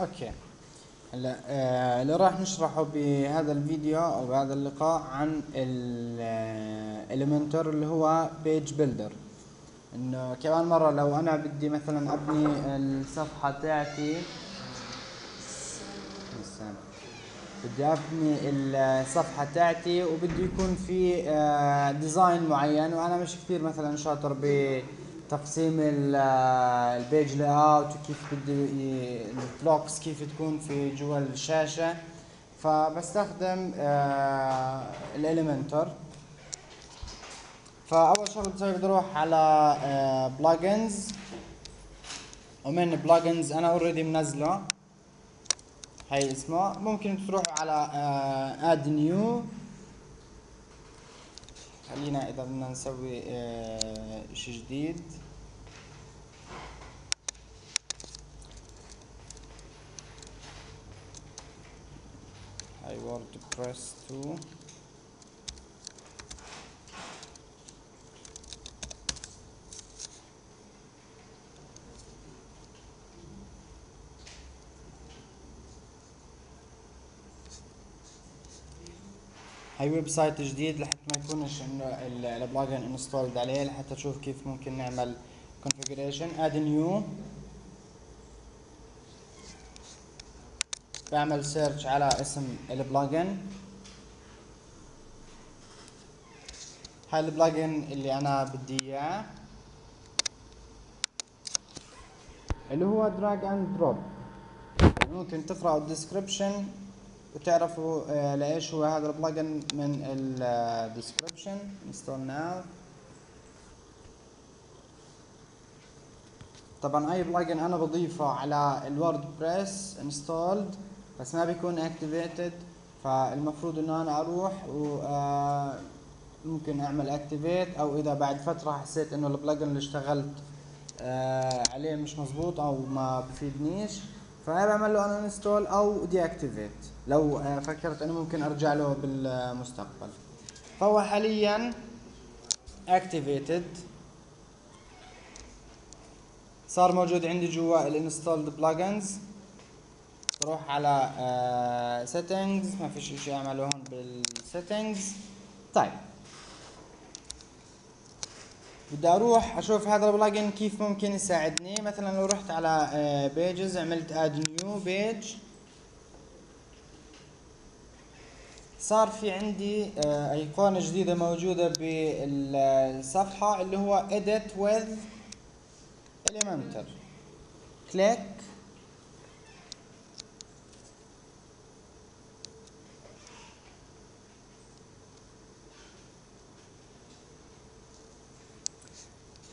Okay هلا آه اللي راح نشرحه بهذا الفيديو أو بهذا اللقاء عن ال Elementor اللي هو page builder إنه كمان مرة لو أنا بدي مثلا أبني الصفحة تاعتي. بدي أبني الصفحة تاعتي وبده يكون في آه design معين وأنا مش كثير مثلا شاطر بتقسيم ال page layout وكيف بدي ال blocks كيف تكون في جوا الشاشة. فبستخدم آه ال Elementor فأول شغلة بدي أروح على plugins ومن plugins أنا already منزله. هي اسمه. ممكن تروحوا على add new خلينا إذا بدنا نسوي اشي جديد. هاي ووردبريس 2 هاي website جديد لحتى ما يكونش إنه ال plugin installed عليه لحتى تشوف كيف ممكن نعمل configuration. add new بعمل search على اسم ال plugin هاي ال plugin اللي أنا بدي إياه. اللي هو drag and drop ممكن تقرأوا ال description وتعرفوا آه لإيش هو هذا ال plugin من ال description install now طبعا أي plugin أنا بضيفه على ال WordPress installed بس ما بيكون activated فالمفروض إنه أنا أروح و آه ممكن أعمل activate أو إذا بعد فترة حسيت إنه ال plugin اللي اشتغلت آه عليه مش مزبوط أو ما بفيدنيش فأنا بعمل له uninstall أو deactivate لو فكرت إنه ممكن أرجع له بالمستقبل. فهو حاليا activated صار موجود عندي جوا ال installed plugins بروح على settings ما فيش شيء أعمله هون بال settings طيب. بدي أروح أشوف هذا ال plugin كيف ممكن يساعدني. مثلا لو رحت على pages عملت add new page صار في عندي أيقونة جديدة موجودة بالصفحة اللي هو edit with Elementor. click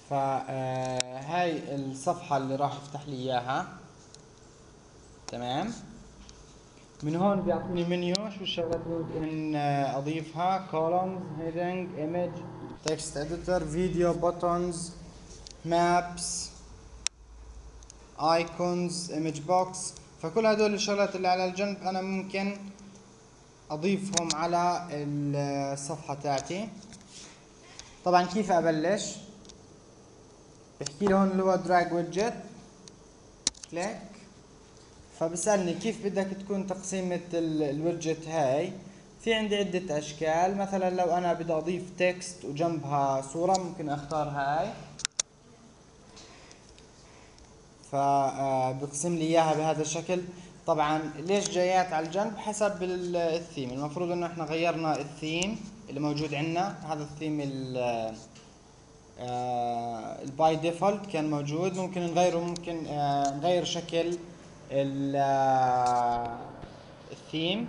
فهاي الصفحة اللي راح يفتح لي إياها. تمام؟ من هون بيعطيني منيو شو الشغلات اللي ممكن أضيفها؟ columns heading image text editor video buttons maps icons image box. فكل هدول الشغلات اللي على الجنب أنا ممكن أضيفهم على الصفحة تاعتي. طبعا كيف أبلش؟ بحكي لي هون اللي هو drag widget click فبسألني كيف بدك تكون تقسيمة ال widget هاي في عندي عدة اشكال مثلا لو أنا بدي اضيف text وجنبها صورة ممكن اختار هاي فبقسم لي اياها بهذا الشكل طبعا ليش جايات على الجنب حسب الثيم المفروض انه إحنا غيرنا الثيم اللي موجود عندنا هذا ال theme ال by default كان موجود. ممكن نغيره ممكن آه نغير شكل الثيم.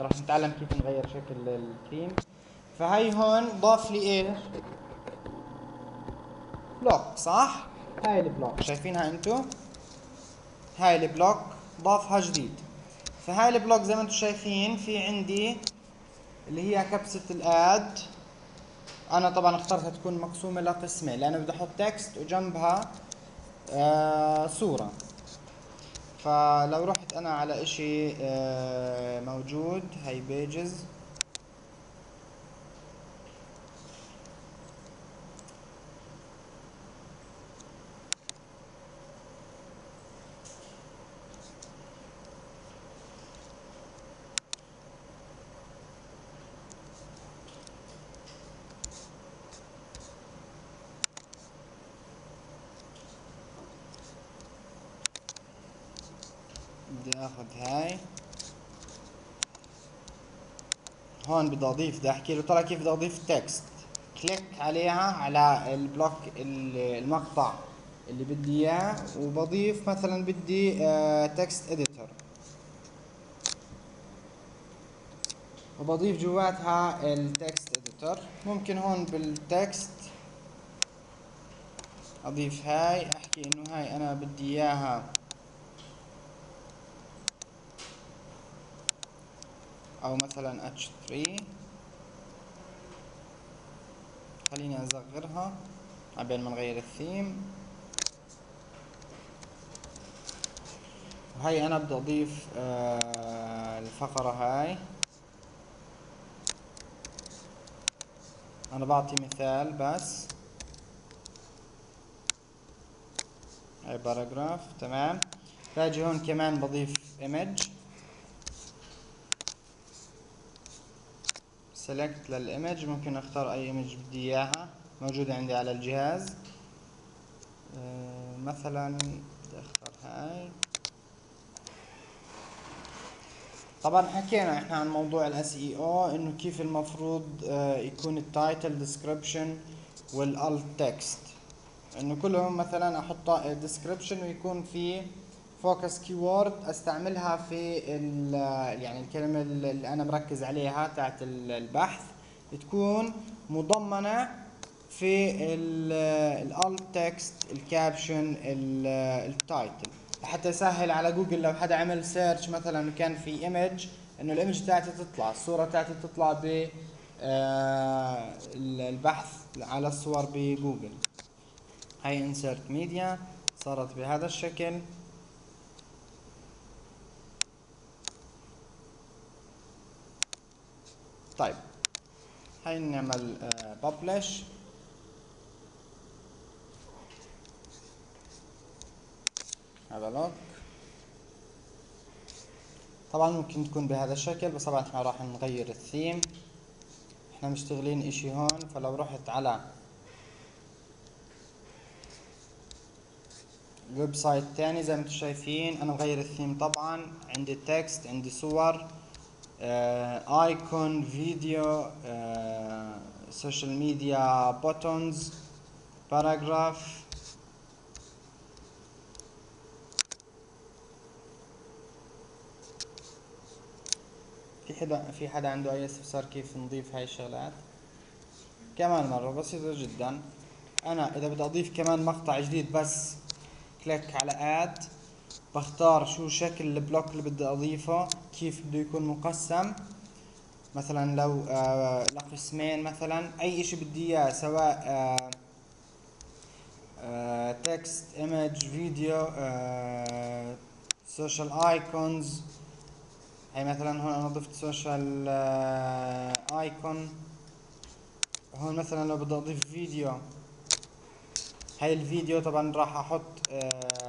راح نتعلم كيف نغير شكل الثيم. فهي هون ضاف لي إيش block صح؟ هاي ال block. شايفينها أنتو؟ هاي ال block ضافها جديد. فهاي ال block زي ما أنتم شايفين في عندي اللي هي كبسة ال add. أنا طبعا اخترتها تكون مقسومة لقسمين لأنه بدي أحط text وجنبها آه صورة. فلو رحت أنا على إشي آه موجود هاي pages بدي آخذ هاي. هون بدي أضيف بدي أحكي له ترى كيف بدي أضيف text click عليها على ال block المقطع اللي بدي إياه وبضيف مثلا بدي text editor وبضيف جواتها ال text editor ممكن هون بال text أضيف هاي أحكي إنه هاي أنا بدي إياها أو مثلا h3 خليني أصغرها عبين ما نغير الثيم. وهي أنا بدي أضيف آه الفقرة هاي. أنا بعطي مثال بس. هاي paragraph تمام. باجي هون كمان بضيف image select لل image ممكن أختار أي image بدي إياها. موجودة عندي على الجهاز. آه مثلا بدي أختار هاي. طبعا حكينا إحنا عن موضوع ال SEO إنه كيف المفروض آه يكون ال title description وال alt text إنه كلهم مثلا أحط description ويكون في focus keyword أستعملها في يعني الكلمة اللي أنا مركز عليها تاعت البحث. تكون مضمنة في ال alt text ال caption ال title حتى يسهل على جوجل لو حدا عمل search مثلا كان في image إنه ال image تاعتي تطلع الصورة تاعتي تطلع ب البحث على الصور بجوجل. هاي insert media صارت بهذا الشكل. طيب. هاي نعمل ببلش هذا look طبعا ممكن تكون بهذا الشكل بس طبعا إحنا راح نغير الثيم. إحنا مشتغلين إشي هون فلو رحت على ال website تاني زي ما أنتم شايفين أنا مغير الثيم طبعا. عندي text عندي صور. icon فيديو social media buttons paragraph في حدا في حدا عنده أي استفسار كيف نضيف هاي الشغلات؟ كمان مرة بسيطة جدا. أنا إذا بدي أضيف كمان مقطع جديد بس click على add بختار شو شكل ال block اللي بدي أضيفه كيف بده يكون مقسم. مثلا لو آه لقسمين مثلا أي إشي بدي إياه سواء آه آه text image فيديو social icons هي مثلا هون أنا ضفت social icon هون مثلا لو بدي أضيف فيديو هاي الفيديو طبعا راح أحط آه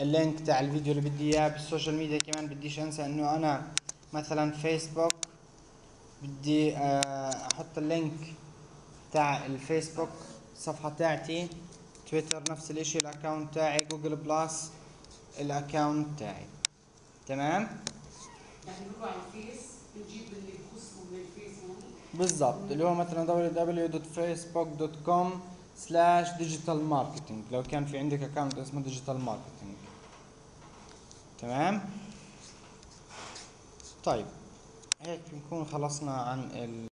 ال link تاع الفيديو اللي بدي إياه بال social media كمان بديش أنسى إنه أنا مثلا فيسبوك بدي آه أحط ال link تاع الفيسبوك الصفحة تاعتي تويتر نفس الإشي ال account تاعي جوجل بلس ال account تاعي. تمام؟ يعني نروح على الفيس نجيب اللي يخصه من الفيس هون بالضبط اللي هو مثلا www.facebook.com slash digital marketing لو كان في عندك account اسمه digital marketing تمام؟ طيب هيك بنكون خلصنا عن ال